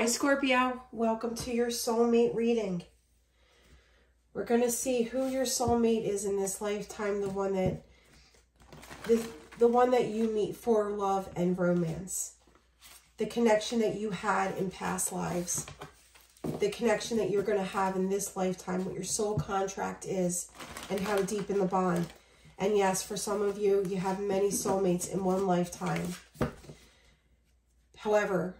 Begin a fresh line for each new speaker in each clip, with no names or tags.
Hi, Scorpio. Welcome to your soulmate reading. We're going to see who your soulmate is in this lifetime, the one that the, the one that you meet for love and romance. The connection that you had in past lives. The connection that you're going to have in this lifetime, what your soul contract is, and how to deepen the bond. And yes, for some of you, you have many soulmates in one lifetime. However,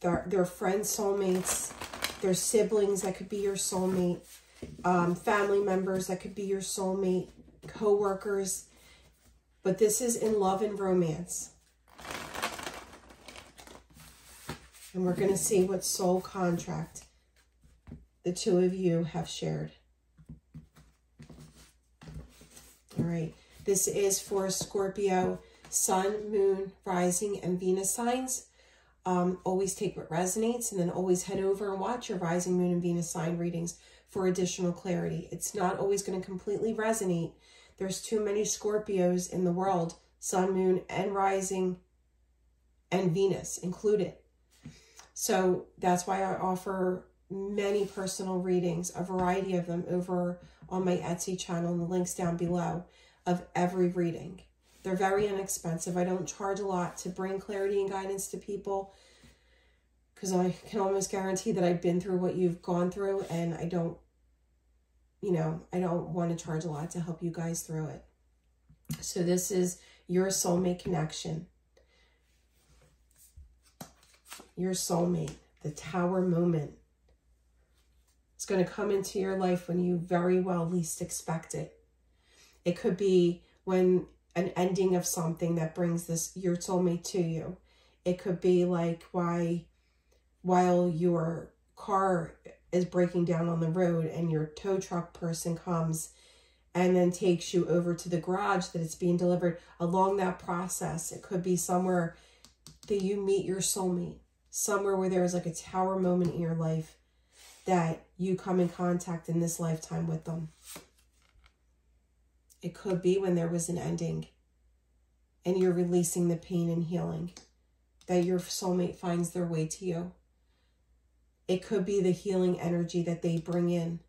their, their friends, soulmates, their siblings that could be your soulmate, um, family members that could be your soulmate, co-workers. But this is in love and romance. And we're going to see what soul contract the two of you have shared. All right. This is for Scorpio, Sun, Moon, Rising, and Venus signs. Um, always take what resonates and then always head over and watch your rising moon and Venus sign readings for additional clarity. It's not always going to completely resonate. There's too many Scorpios in the world, sun, moon, and rising, and Venus included. So that's why I offer many personal readings, a variety of them over on my Etsy channel and the links down below of every reading. They're very inexpensive. I don't charge a lot to bring clarity and guidance to people because I can almost guarantee that I've been through what you've gone through and I don't, you know, I don't want to charge a lot to help you guys through it. So this is your soulmate connection. Your soulmate, the tower moment. It's going to come into your life when you very well least expect it. It could be when an ending of something that brings this your soulmate to you. It could be like why while your car is breaking down on the road and your tow truck person comes and then takes you over to the garage that it's being delivered along that process. It could be somewhere that you meet your soulmate, somewhere where there's like a tower moment in your life that you come in contact in this lifetime with them. It could be when there was an ending and you're releasing the pain and healing that your soulmate finds their way to you. It could be the healing energy that they bring in.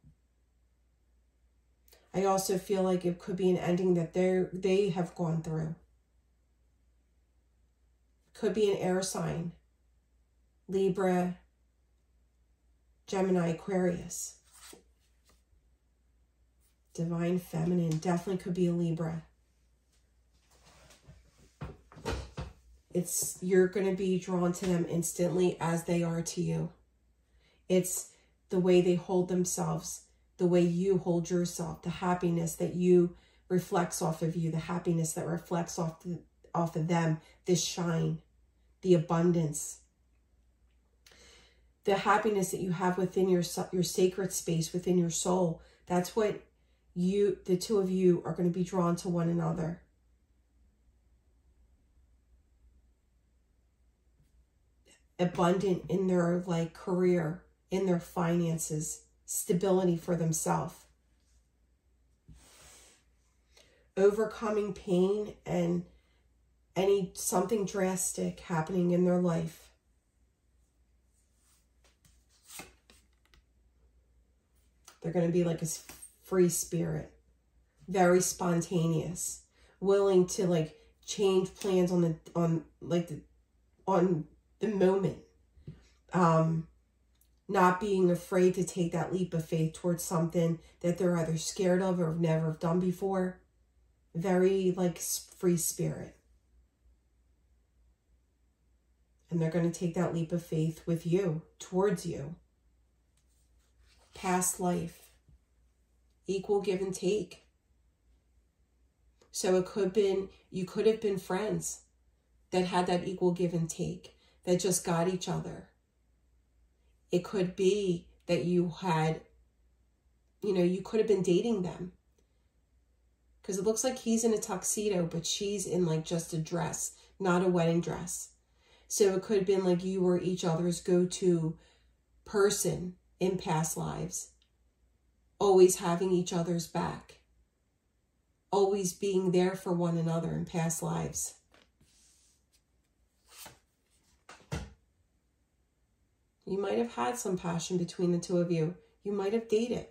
I also feel like it could be an ending that they they have gone through. Could be an air sign. Libra, Gemini, Aquarius. Divine Feminine definitely could be a Libra. It's you're going to be drawn to them instantly as they are to you. It's the way they hold themselves, the way you hold yourself, the happiness that you reflects off of you, the happiness that reflects off the, off of them, this shine, the abundance, the happiness that you have within your your sacred space, within your soul. That's what you, the two of you, are going to be drawn to one another. Abundant in their like career, in their finances, stability for themselves. Overcoming pain and any something drastic happening in their life. They're going to be like a free spirit, very spontaneous, willing to like change plans on the on like the on the moment. Um not being afraid to take that leap of faith towards something that they're either scared of or never have never done before. Very like free spirit. And they're going to take that leap of faith with you, towards you. Past life. Equal give and take. So it could have been, you could have been friends that had that equal give and take, that just got each other it could be that you had, you know, you could have been dating them. Because it looks like he's in a tuxedo, but she's in like just a dress, not a wedding dress. So it could have been like you were each other's go-to person in past lives. Always having each other's back. Always being there for one another in past lives. You might have had some passion between the two of you. You might have dated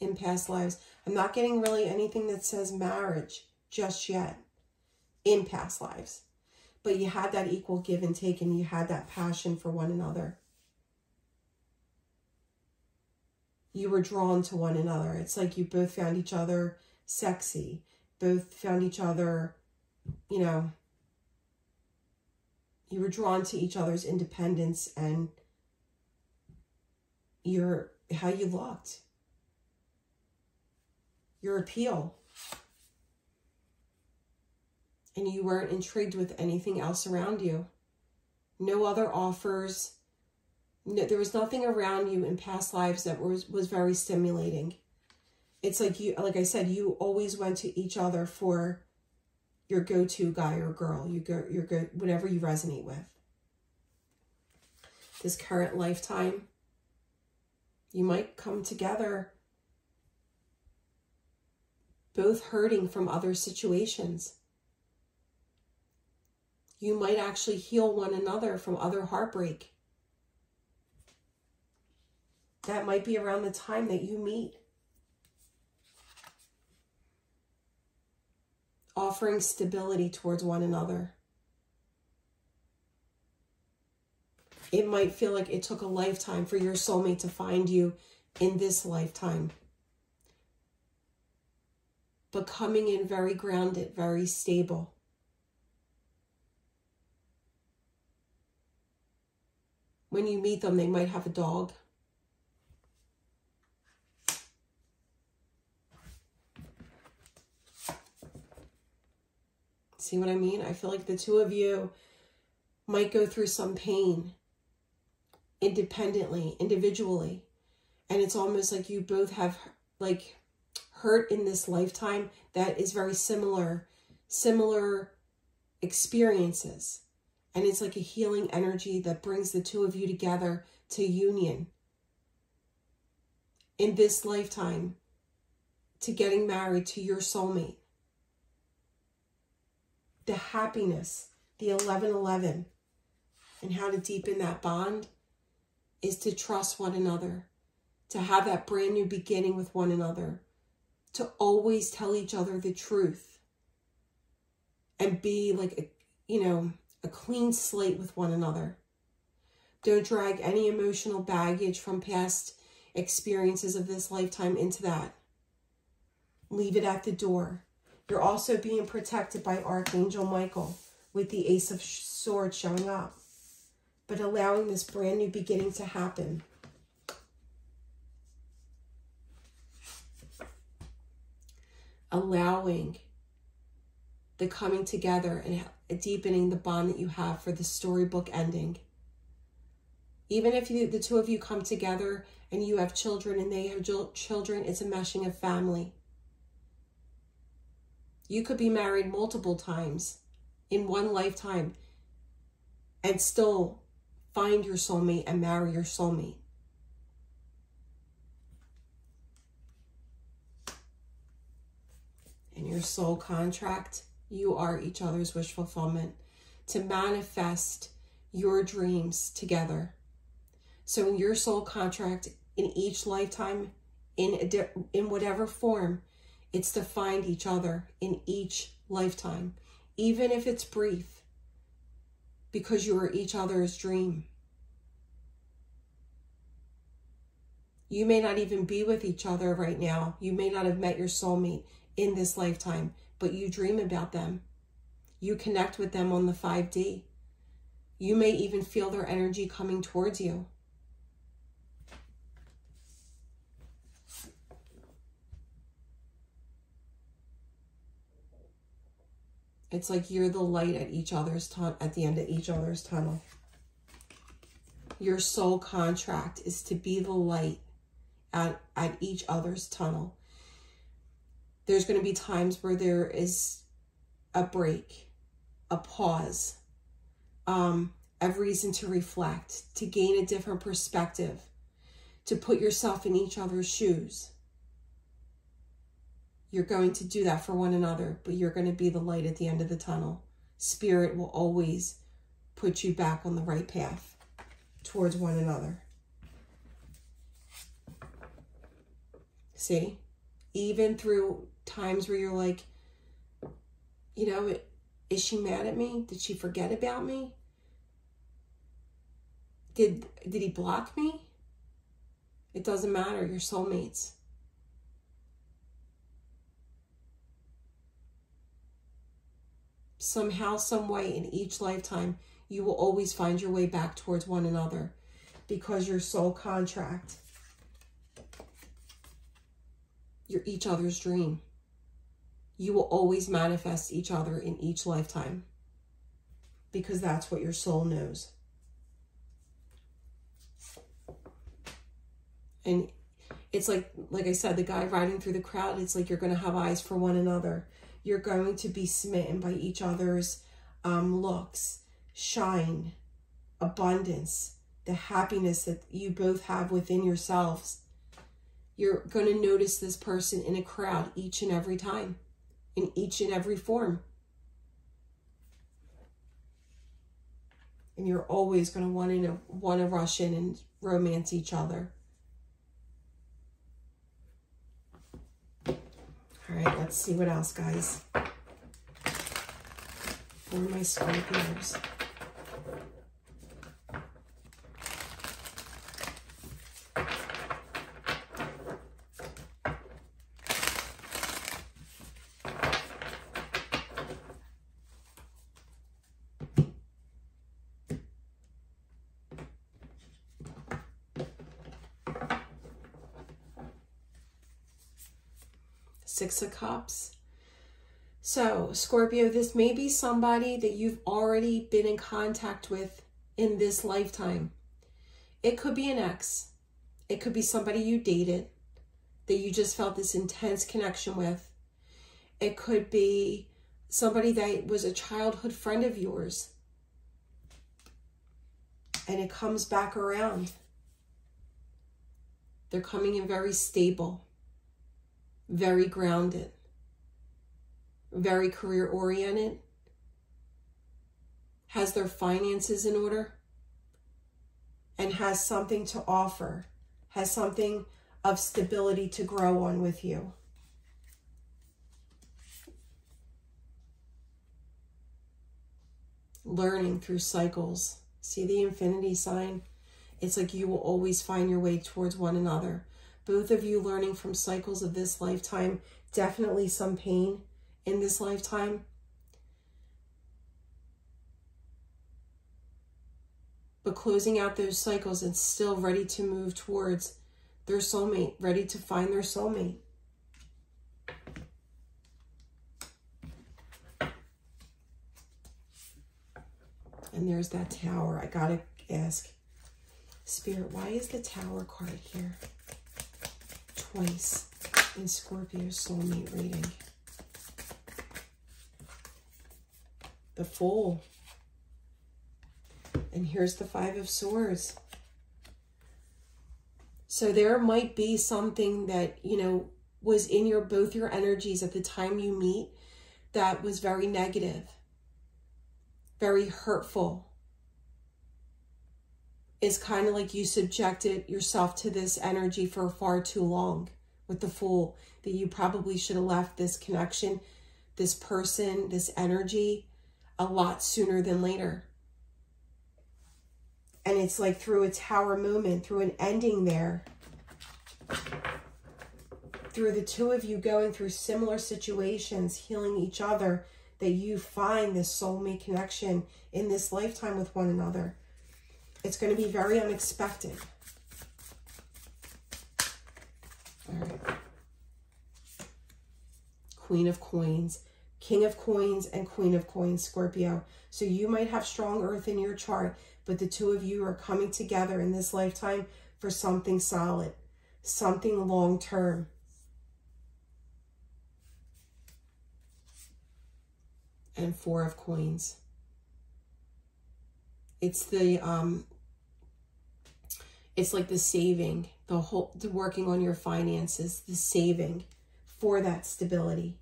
in past lives. I'm not getting really anything that says marriage just yet in past lives. But you had that equal give and take and you had that passion for one another. You were drawn to one another. It's like you both found each other sexy, both found each other, you know, you were drawn to each other's independence and your how you looked. Your appeal. And you weren't intrigued with anything else around you. No other offers. No, there was nothing around you in past lives that was was very stimulating. It's like you like i said you always went to each other for your go-to guy or girl. You go your go whatever you resonate with. This current lifetime you might come together both hurting from other situations. You might actually heal one another from other heartbreak. That might be around the time that you meet. Offering stability towards one another. It might feel like it took a lifetime for your soulmate to find you in this lifetime. But coming in very grounded, very stable. When you meet them, they might have a dog. See what I mean? I feel like the two of you might go through some pain independently, individually. And it's almost like you both have like hurt in this lifetime that is very similar, similar experiences. And it's like a healing energy that brings the two of you together to union in this lifetime to getting married to your soulmate the happiness, the 1111, and how to deepen that bond is to trust one another, to have that brand new beginning with one another, to always tell each other the truth and be like, a, you know, a clean slate with one another. Don't drag any emotional baggage from past experiences of this lifetime into that. Leave it at the door. You're also being protected by Archangel Michael with the Ace of Swords showing up, but allowing this brand new beginning to happen. Allowing the coming together and deepening the bond that you have for the storybook ending. Even if you, the two of you come together and you have children and they have children, it's a meshing of family. You could be married multiple times in one lifetime and still find your soulmate and marry your soulmate. In your soul contract, you are each other's wish fulfillment to manifest your dreams together. So in your soul contract, in each lifetime, in, in whatever form, it's to find each other in each lifetime, even if it's brief, because you are each other's dream. You may not even be with each other right now. You may not have met your soulmate in this lifetime, but you dream about them. You connect with them on the 5D. You may even feel their energy coming towards you. It's like you're the light at each other's tunnel, at the end of each other's tunnel. Your soul contract is to be the light at, at each other's tunnel. There's going to be times where there is a break, a pause, um, a reason to reflect, to gain a different perspective, to put yourself in each other's shoes. You're going to do that for one another, but you're going to be the light at the end of the tunnel. Spirit will always put you back on the right path. towards one another. See? Even through times where you're like, you know, is she mad at me? Did she forget about me? Did did he block me? It doesn't matter. You're soulmates. Somehow, some way in each lifetime, you will always find your way back towards one another because your soul contract. You're each other's dream. You will always manifest each other in each lifetime because that's what your soul knows. And it's like, like I said, the guy riding through the crowd, it's like you're going to have eyes for one another. You're going to be smitten by each other's um, looks, shine, abundance, the happiness that you both have within yourselves. You're going to notice this person in a crowd each and every time, in each and every form. And you're always going to want to want to rush in and romance each other. All right, let's see what else, guys. For my Scorpios. Six of Cups. So, Scorpio, this may be somebody that you've already been in contact with in this lifetime. It could be an ex. It could be somebody you dated that you just felt this intense connection with. It could be somebody that was a childhood friend of yours. And it comes back around. They're coming in very stable very grounded, very career oriented, has their finances in order, and has something to offer, has something of stability to grow on with you. Learning through cycles. See the infinity sign? It's like you will always find your way towards one another both of you learning from cycles of this lifetime, definitely some pain in this lifetime. But closing out those cycles and still ready to move towards their soulmate, ready to find their soulmate. And there's that tower. I gotta ask, Spirit, why is the tower card here? Twice in Scorpio soulmate reading. The Fool. And here's the Five of Swords. So there might be something that, you know, was in your both your energies at the time you meet that was very negative, very hurtful. It's kind of like you subjected yourself to this energy for far too long with the fool that you probably should have left this connection, this person, this energy a lot sooner than later. And it's like through a tower moment, through an ending there, through the two of you going through similar situations, healing each other, that you find this soulmate connection in this lifetime with one another. It's going to be very unexpected. Queen of Coins, King of Coins, and Queen of Coins, Scorpio. So you might have strong earth in your chart, but the two of you are coming together in this lifetime for something solid, something long-term. And Four of Coins. It's the um, it's like the saving, the whole, the working on your finances, the saving for that stability,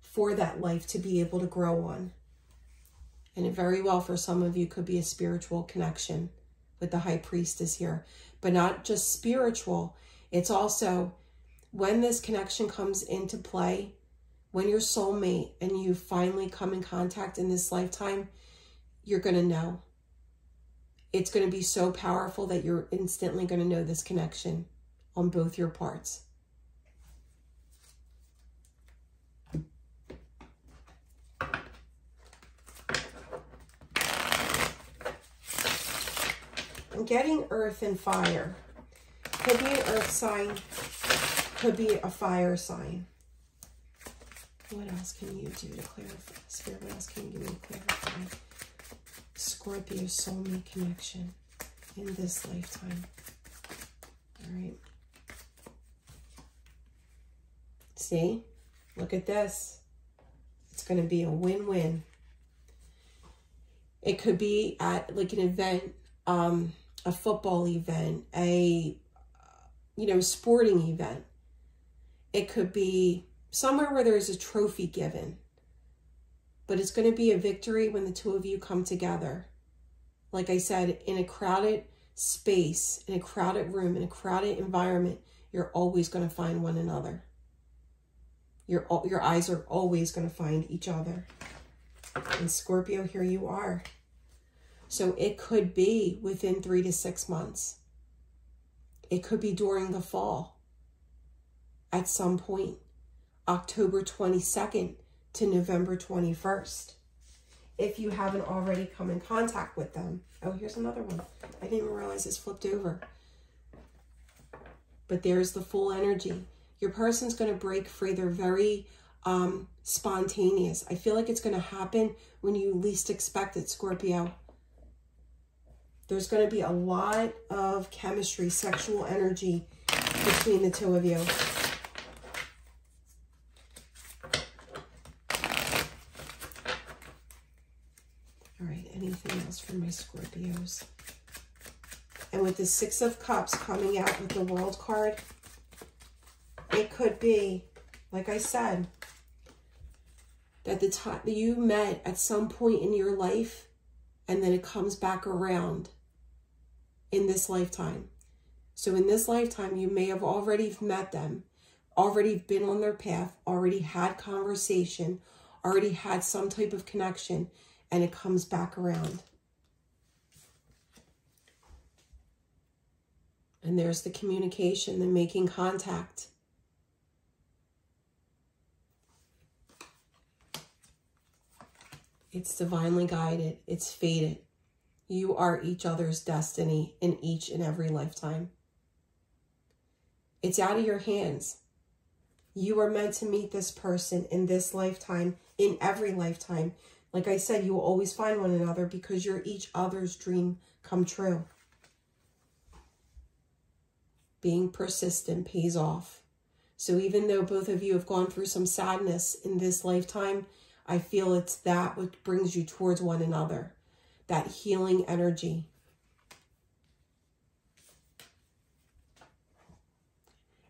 for that life to be able to grow on. And it very well for some of you could be a spiritual connection with the high priestess here, but not just spiritual. It's also when this connection comes into play, when your soulmate and you finally come in contact in this lifetime, you're going to know. It's going to be so powerful that you're instantly going to know this connection on both your parts. I'm getting earth and fire. Could be an earth sign, could be a fire sign. What else can you do to clarify? Spirit, what else can you do to clarify? Scorpio soulmate connection in this lifetime. All right. See? Look at this. It's going to be a win-win. It could be at like an event, um, a football event, a, you know, sporting event. It could be somewhere where there's a trophy given. But it's going to be a victory when the two of you come together. Like I said, in a crowded space, in a crowded room, in a crowded environment, you're always going to find one another. Your, your eyes are always going to find each other. And Scorpio, here you are. So it could be within three to six months. It could be during the fall at some point. October 22nd to November 21st. If you haven't already come in contact with them. Oh, here's another one. I didn't even realize it's flipped over. But there's the fool energy. Your person's going to break free. They're very um, spontaneous. I feel like it's going to happen when you least expect it, Scorpio. There's going to be a lot of chemistry, sexual energy between the two of you. Anything else for my Scorpios. And with the Six of Cups coming out with the World card, it could be, like I said, that the time you met at some point in your life and then it comes back around in this lifetime. So in this lifetime, you may have already met them, already been on their path, already had conversation, already had some type of connection, and it comes back around. And there's the communication, the making contact. It's divinely guided. It's fated. You are each other's destiny in each and every lifetime. It's out of your hands. You are meant to meet this person in this lifetime, in every lifetime. Like I said, you will always find one another because you're each other's dream come true. Being persistent pays off. So even though both of you have gone through some sadness in this lifetime, I feel it's that which brings you towards one another. That healing energy.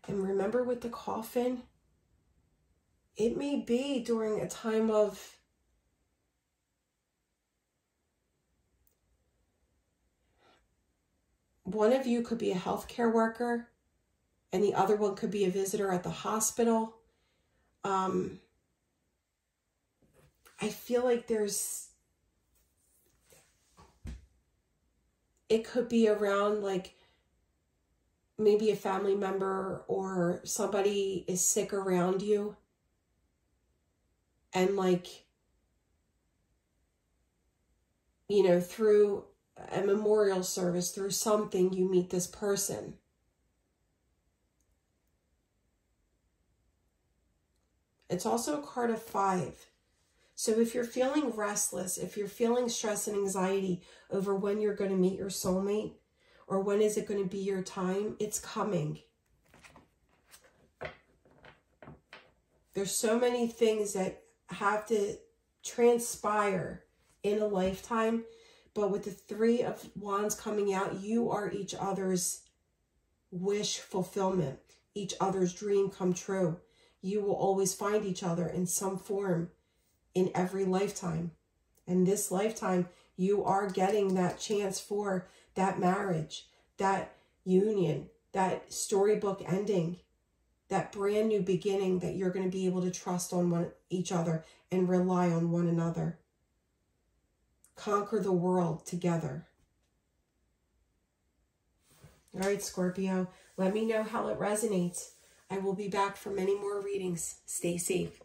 And remember with the coffin, it may be during a time of one of you could be a healthcare worker and the other one could be a visitor at the hospital. Um, I feel like there's, it could be around like maybe a family member or somebody is sick around you. And like, you know, through a memorial service, through something, you meet this person. It's also a card of five. So if you're feeling restless, if you're feeling stress and anxiety over when you're going to meet your soulmate or when is it going to be your time, it's coming. There's so many things that have to transpire in a lifetime but with the three of wands coming out, you are each other's wish fulfillment, each other's dream come true. You will always find each other in some form in every lifetime. And this lifetime, you are getting that chance for that marriage, that union, that storybook ending, that brand new beginning that you're going to be able to trust on one each other and rely on one another. Conquer the world together. All right, Scorpio, let me know how it resonates. I will be back for many more readings. Stay safe.